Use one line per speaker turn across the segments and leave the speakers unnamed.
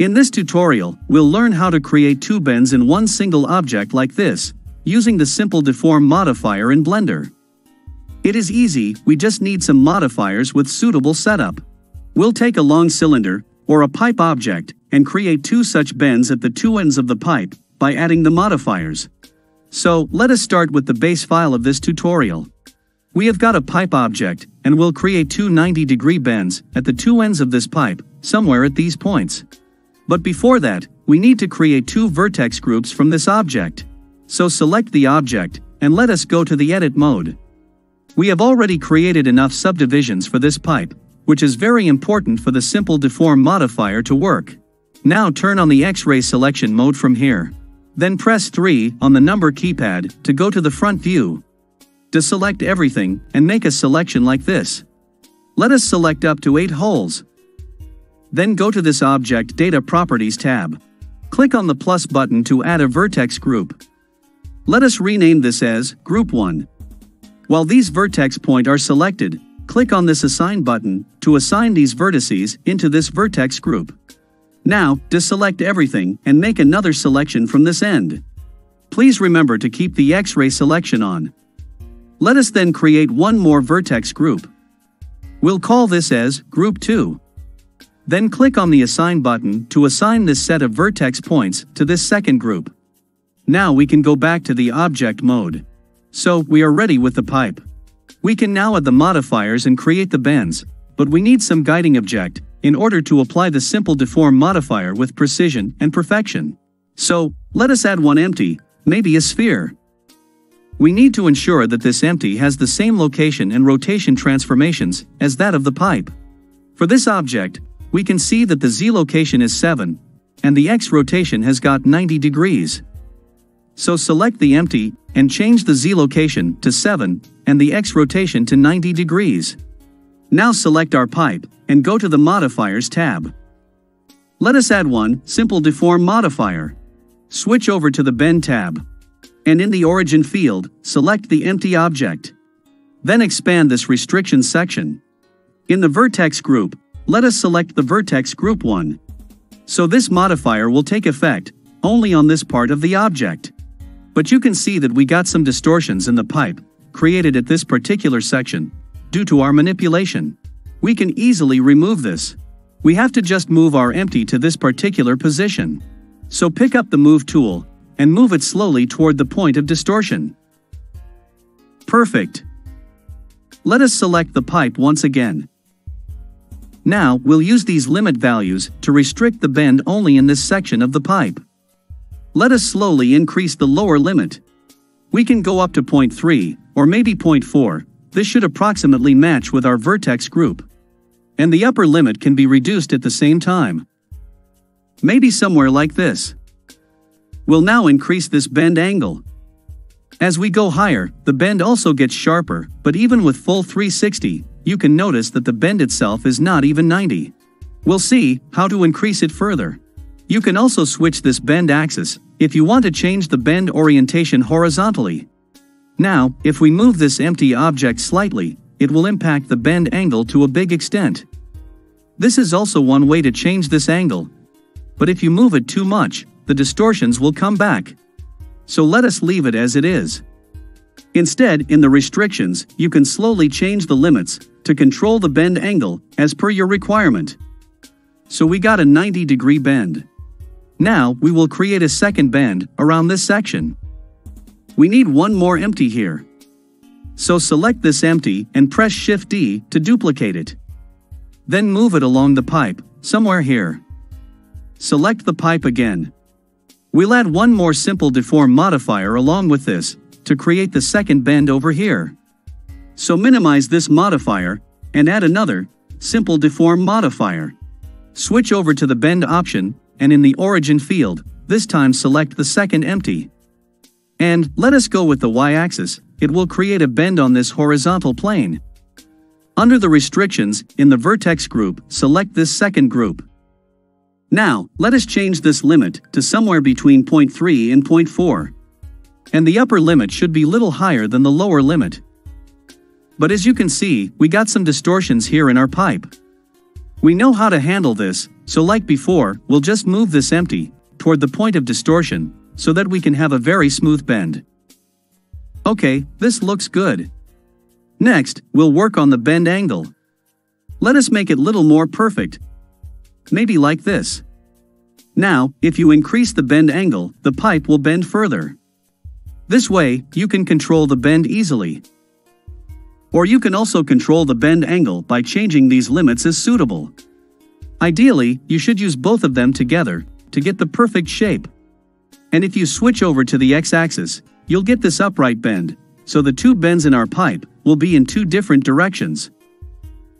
In this tutorial, we'll learn how to create two bends in one single object like this, using the simple deform modifier in Blender. It is easy, we just need some modifiers with suitable setup. We'll take a long cylinder, or a pipe object, and create two such bends at the two ends of the pipe, by adding the modifiers. So, let us start with the base file of this tutorial. We have got a pipe object, and we'll create two 90 degree bends at the two ends of this pipe, somewhere at these points. But before that, we need to create two vertex groups from this object. So select the object, and let us go to the edit mode. We have already created enough subdivisions for this pipe, which is very important for the simple deform modifier to work. Now turn on the X-ray selection mode from here. Then press 3 on the number keypad to go to the front view. Deselect everything and make a selection like this. Let us select up to 8 holes. Then go to this Object Data Properties tab. Click on the plus button to add a vertex group. Let us rename this as Group 1. While these vertex point are selected, click on this Assign button to assign these vertices into this vertex group. Now, deselect everything and make another selection from this end. Please remember to keep the X-ray selection on. Let us then create one more vertex group. We'll call this as Group 2. Then click on the Assign button to assign this set of vertex points to this second group. Now we can go back to the object mode. So, we are ready with the pipe. We can now add the modifiers and create the bends, but we need some guiding object in order to apply the simple deform modifier with precision and perfection. So, let us add one empty, maybe a sphere. We need to ensure that this empty has the same location and rotation transformations as that of the pipe. For this object, we can see that the z location is 7, and the x rotation has got 90 degrees. So select the empty, and change the z location to 7, and the x rotation to 90 degrees. Now select our pipe, and go to the Modifiers tab. Let us add one simple deform modifier. Switch over to the Bend tab. And in the Origin field, select the empty object. Then expand this restriction section. In the Vertex group, let us select the vertex group 1. So this modifier will take effect only on this part of the object. But you can see that we got some distortions in the pipe, created at this particular section, due to our manipulation. We can easily remove this. We have to just move our empty to this particular position. So pick up the Move tool, and move it slowly toward the point of distortion. Perfect. Let us select the pipe once again. Now, we'll use these limit values to restrict the bend only in this section of the pipe. Let us slowly increase the lower limit. We can go up to 0.3, or maybe 0.4, this should approximately match with our vertex group. And the upper limit can be reduced at the same time. Maybe somewhere like this. We'll now increase this bend angle. As we go higher, the bend also gets sharper, but even with full 360, you can notice that the bend itself is not even 90. We'll see how to increase it further. You can also switch this bend axis if you want to change the bend orientation horizontally. Now, if we move this empty object slightly, it will impact the bend angle to a big extent. This is also one way to change this angle. But if you move it too much, the distortions will come back. So let us leave it as it is. Instead, in the restrictions, you can slowly change the limits to control the bend angle as per your requirement. So we got a 90 degree bend. Now, we will create a second bend around this section. We need one more empty here. So select this empty and press Shift D to duplicate it. Then move it along the pipe, somewhere here. Select the pipe again. We'll add one more simple deform modifier along with this, to create the second bend over here. So minimize this modifier, and add another, simple deform modifier. Switch over to the bend option, and in the origin field, this time select the second empty. And let us go with the y-axis, it will create a bend on this horizontal plane. Under the restrictions, in the vertex group, select this second group. Now, let us change this limit to somewhere between 0.3 and 0.4 and the upper limit should be little higher than the lower limit. But as you can see, we got some distortions here in our pipe. We know how to handle this, so like before, we'll just move this empty, toward the point of distortion, so that we can have a very smooth bend. Okay, this looks good. Next, we'll work on the bend angle. Let us make it little more perfect. Maybe like this. Now, if you increase the bend angle, the pipe will bend further. This way, you can control the bend easily. Or you can also control the bend angle by changing these limits as suitable. Ideally, you should use both of them together to get the perfect shape. And if you switch over to the x-axis, you'll get this upright bend, so the two bends in our pipe will be in two different directions.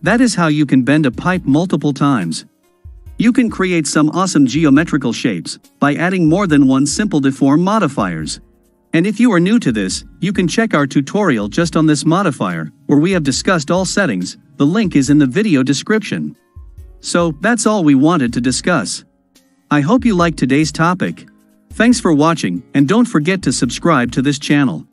That is how you can bend a pipe multiple times. You can create some awesome geometrical shapes by adding more than one simple deform modifiers. And if you are new to this, you can check our tutorial just on this modifier, where we have discussed all settings, the link is in the video description. So, that's all we wanted to discuss. I hope you liked today's topic. Thanks for watching, and don't forget to subscribe to this channel.